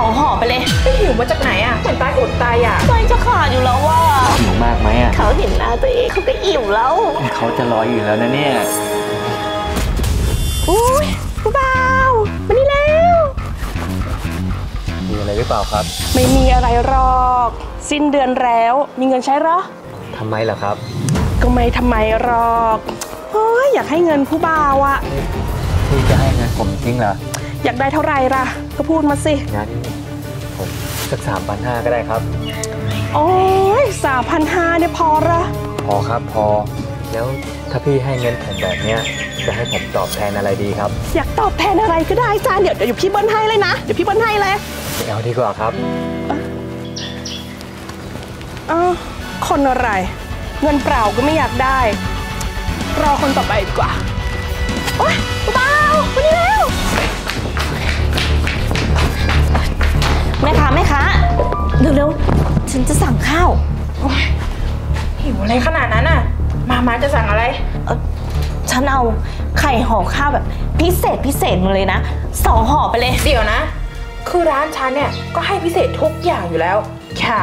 องห่อไปเลยไปหิวมาจากไหนอะเหมือนตายอดตายอะใจจะขาดอยู่แล้วว่าหิวมากไหมอะเขาเห็นหน้าตัวเองเขาก็อิ่มแล้วเขาจะรออยู่แล้วนะเนี่ยอุ้ยผู้บ่าวมานี่แล้ว มีอะไรหรือเปล่าครับ ไม่มีอะไรหรอก สิ้นเดือนแล้ว มีเงินใช้เหรอทำไมล่ะครับ ก็ไม่ทำไมหรอกเฮ้ยอยากให้เงินผู้บ่าวอะพี่จะให้เงินผมจริงเหรอ อยากได้เท่าไหร่ล่ะ ก็พูดมาสิ งั้นผมสักสามพันห้าก็ได้ครับ โอ้ยสามพันห้าเนี่ยพอละพอครับพอ แล้วถ้าพี่ให้เงินผมแบบเนี้ยจะให้ผมตอบแทนอะไรดีครับ อยากตอบแทนอะไรก็ได้จ้าเดี๋ยวเดี๋ยวพี่เบิ้ลให้เลยนะ เดี๋ยวพี่เบิ้ลให้เลยไม่เอาดีกว่าครับเอ้าคนอะไร เงินเปล่าก็ไม่อยากได้ รอคนต่อไปดีกว่า โอ๊ยผู้บ่าวมานี่แล้ว แม่ค้าแม่ค้าเร็วๆ ฉันจะสั่งข้าวหิวอะไรขนาดนั้นอะ มามาจะสั่งอะไร เอ่อฉันเอาไข่ห่อข้าวแบบพิเศษพิเศษมาเลยนะสองห่อไปเลย เดี๋ยวนะ คือร้านฉันเนี่ยก็ให้พิเศษทุกอย่างอยู่แล้ว ค่ะ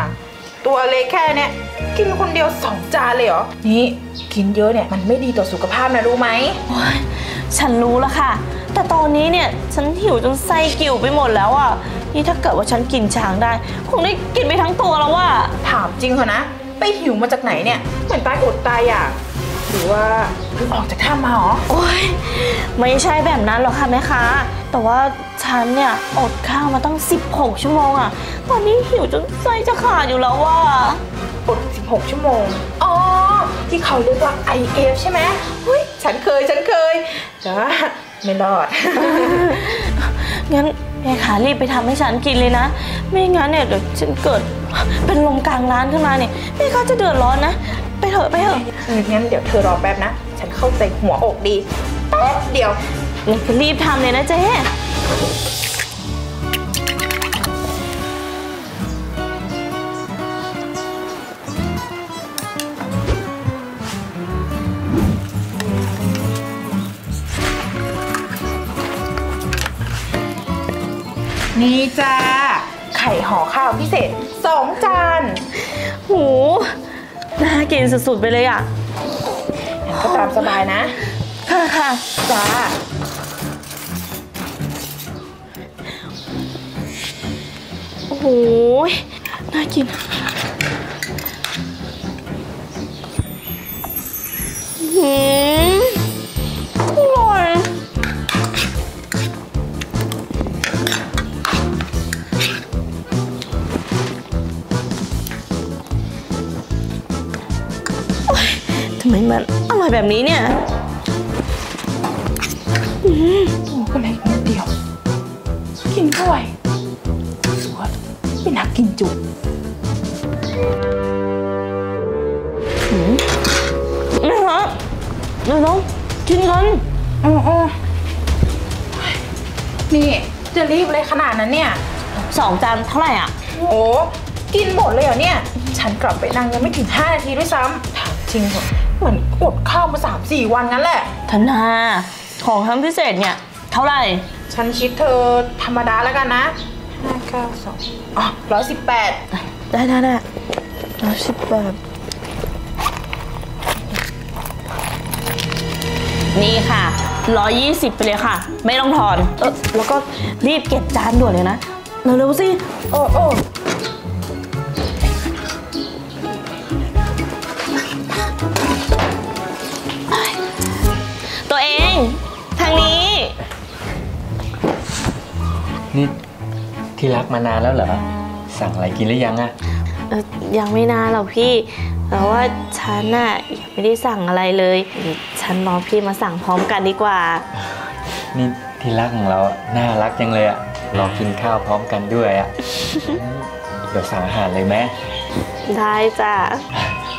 ตัวเล็กแค่เนี้ยกินคนเดียวสองจานเลยเหรอ นี่ กินเยอะเนี่ยมันไม่ดีต่อสุขภาพนะรู้ไหมโอ๊ยฉันรู้แล้วค่ะ แต่ตอนนี้เนี่ยฉันหิวจนไส้กิ่วไปหมดแล้วอะ นี่ถ้าเกิดว่าฉันกินช้างได้ คงได้กินไปทั้งตัวแล้วว่า ถามจริงเหรอนะ ไปหิวมาจากไหนเนี่ย เหมือนตายอดตายอยากหรือว่าเพิ่งออกจากถ้ำมาเหรอ โอ๊ยไม่ใช่แบบนั้นหรอกค่ะแม่ค้า แต่ว่าฉันเนี่ยอดข้าวมาตั้ง 16 ชั่วโมงอะ ตอนนี้หิวจนไส้จะขาดอยู่แล้วว่าอด16 ชั่วโมง อ๋อ ที่เขาเรียกว่า IF ใช่ไหมเฮ้ย ฉันเคยฉันเคยแต่ว่าไม่รอด งั้นแม่ขารีบไปทำให้ฉันกินเลยนะ ไม่งั้นเนี่ยเดี๋ยวฉันเกิดเป็นลมกลางร้านขึ้นมาเนี่ยแม่ค้าจะเดือดร้อนนะ ไปเถอะไปเถอะเอองั้นเดี๋ยวเธอรอแป๊บนะ ฉันเข้าใจหัวอกดีแป๊บเดียวงั้นก็รีบทำเลยนะเจ๊ นี่จ้า ไข่ห่อข้าวพิเศษ2จาน หูน่ากินสุดๆไปเลยอะงั้นก็ตามสบายนะ ค่ะค่ะจ้า โอ้โห น่ากินหืม มมันอร่อยแบบนี้เนี่ยตัวก็เล็กนิดเดียว กินด้วยสวยเป็นนักกินจุนะคะเดี๋ยวน้องกินกันอ๋ออนี่จะรีบเลยขนาดนั้นเนี่ยสองจานเท่าไหร่อะ โอ้กินหมดเลยเหรอเนี่ย ฉันกลับไปนั่งยังไม่ถึง 5 นาทีด้วยซ้ำถามจ ริงเหรอเหมือนอดข้าวมา3 4วันงั้นแหละ ธนาของทำพิเศษเนี่ย เท่าไหร่ ฉันคิดเธอธรรมดาแล้วกันนะ5 9 2อ๋อร้อยสิบแปดได้ได้ได้ร้อยสิบแปดนี่ค่ะร้อยยี่สิบไปเลยค่ะ ไม่ต้องทอน เออแล้วก็รีบเก็บจานด่วนเลยนะ เร็วๆสิ โอ้โอ้ นี่ที่รักมานานแล้วเหรอ สั่งอะไรกินหรือยังอะเอ่อยังไม่นานหรอกพี่ แต่ว่าฉันน่ะยังไม่ได้สั่งอะไรเลยเดี๋ยวฉันรอพี่มาสั่งพร้อมกันดีกว่า นี่ที่รักของเราอะน่ารักจังเลยอะรอกินข้าวพร้อมกันด้วยอะเดี๋ยวสั่งอาหารเลยไหมได้จ้ะ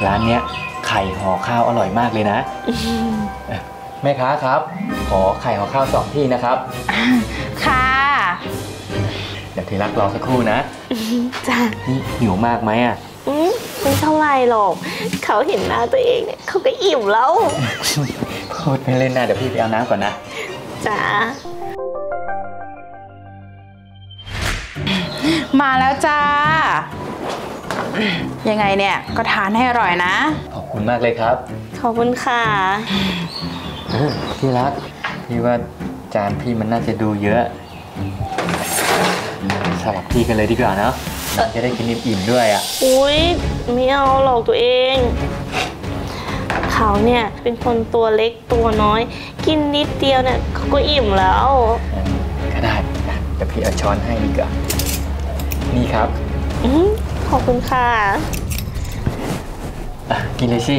ร้านเนี้ยไข่ห่อข้าวอร่อยมากเลยนะเอ่อแม่ค้าครับ ขอไข่ห่อข้าวสองที่นะครับ ค่ะ เดี๋ยวที่รักรอสักครู่นะ จ้ะนี่หิวมากไหมอะอืมไม่เท่าไรหรอก เขาเห็นหน้าตัวเองเนี่ยเขาก็อิ่มแล้ว พูดไม่เล่นนะเดี๋ยวพี่ไปเอาน้ำก่อนนะ จ้ามาแล้วจ้า ยังไงเนี่ยก็ทานให้อร่อยนะ ขอบคุณมากเลยครับ ขอบคุณค่ะเออที่รัก พี่ว่าจานพี่มันน่าจะดูเยอะ สลับพี่กันเลยดีกว่าเนาะจะได้กินอิ่มๆด้วยอะอุ้ยไม่เอาหรอกตัวเอง เขาเนี่ยเป็นคนตัวเล็กตัวน้อย กินนิดเดียวเนี่ยเขาก็อิ่มแล้วก็ได้นะเดี๋ยวพี่เอาช้อนให้ดีกว่านี่ครับอมขอบคุณค่ะอะกินเลยสิ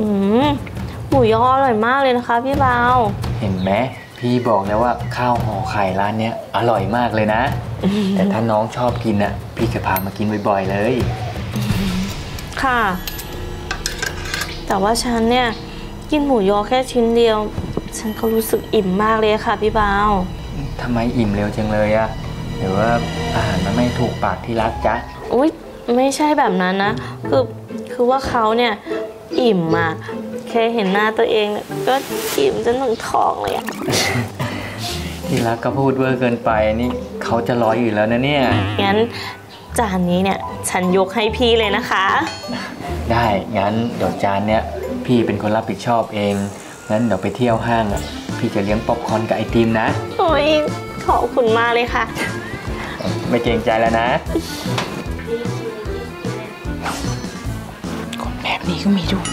อืมหมูยออร่อยมากเลยนะคะพี่บาวเห็นไหม พี่บอกแล้วว่าข้าวห่อไข่ร้านเนี้ยอร่อยมากเลยนะ แต่ถ้าน้องชอบกินอะพี่จะพามากินบ่อยๆเลย ค่ะ แต่ว่าฉันเนี่ยกินหมูยอแค่ชิ้นเดียว ฉันก็รู้สึกอิ่มมากเลยค่ะพี่บาวทำไมอิ่มเร็วจังเลยอะหรือว่าอาหารมันไม่ถูกปากที่รักจ๊ะอุ้ยไม่ใช่แบบนั้นนะ คือคือว่าเขาเนี่ยอิ่มอะ แค่เห็นหน้าตัวเองเนี่ยก็อิ่มจนถึงท้องเลยอะที่รักก็พูดเวอร์เกินไปนี่เขาจะร้อยอยู่แล้วนะเนี่ย งั้นจานนี้เนี่ยฉันยกให้พี่เลยนะคะ ได้ งั้นเดี๋ยวจานเนี้ยพี่เป็นคนรับผิดชอบเอง งั้นเดี๋ยวไปเที่ยวห้างอะพี่จะเลี้ยงป๊อปคอร์นกับไอติมนะ โอ้ยขอบคุณมากเลยค่ะ ไม่เกรงใจแล้วนะ คนแบบนี้ก็มีด้วย